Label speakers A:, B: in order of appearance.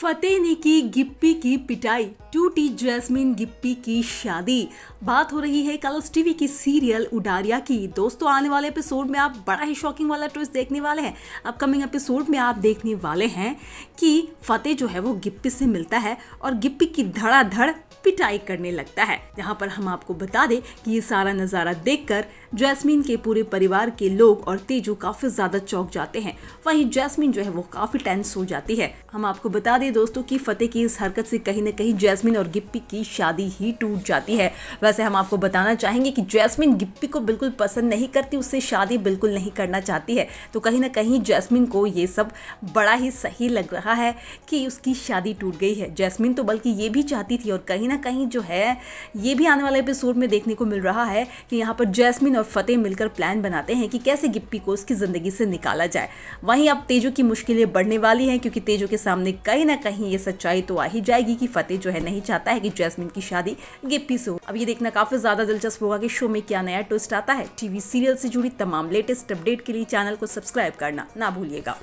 A: फतेह ने की गिप्पी की पिटाई, टूटी जैस्मिन गिप्पी की शादी। बात हो रही है कलर्स टीवी की सीरियल उडारिया की। दोस्तों, आने वाले एपिसोड में आप बड़ा ही शॉकिंग वाला ट्विस्ट देखने वाले हैं। अपकमिंग एपिसोड में आप देखने वाले हैं कि फतेह जो है वो गिप्पी से मिलता है और गिप्पी की धड़ाधड़ पिटाई करने लगता है। जहाँ पर हम आपको बता दें कि ये सारा नज़ारा देखकर जैस्मीन के पूरे परिवार के लोग और तेजू काफ़ी ज़्यादा चौक जाते हैं। वहीं जैस्मीन जो है वो काफ़ी टेंस हो जाती है। हम आपको बता दें दोस्तों कि फतेह की इस हरकत से कहीं ना कहीं जैस्मिन और गिप्पी की शादी ही टूट जाती है। वैसे हम आपको बताना चाहेंगे कि जैस्मिन गिप्पी को बिल्कुल पसंद नहीं करती, उससे शादी बिल्कुल नहीं करना चाहती है। तो कहीं ना कहीं जैस्मिन को ये सब बड़ा ही सही लग रहा है कि उसकी शादी टूट गई है। जैस्मिन तो बल्कि ये भी चाहती थी और कहीं ना कहीं जो है, ये भी आने वाले एपिसोड में देखने को मिल रहा है कि यहाँ पर जैस्मिन और फतेह मिलकर प्लान बनाते हैं कि कैसे गिप्पी को उसकी ज़िंदगी से निकाला जाए। वहीं अब तेजो की मुश्किलें बढ़ने वाली हैं, क्योंकि तेजो के सामने कहीं ना कहीं ये सच्चाई तो आ ही जाएगी कि फतेह जो है नहीं चाहता है कि जैस्मिन की शादी गिप्पी से हो। अब ये देखना काफ़ी ज़्यादा दिलचस्प होगा कि शो में क्या नया ट्विस्ट आता है। टीवी सीरियल से जुड़ी तमाम लेटेस्ट अपडेट के लिए चैनल को सब्सक्राइब करना ना भूलिएगा।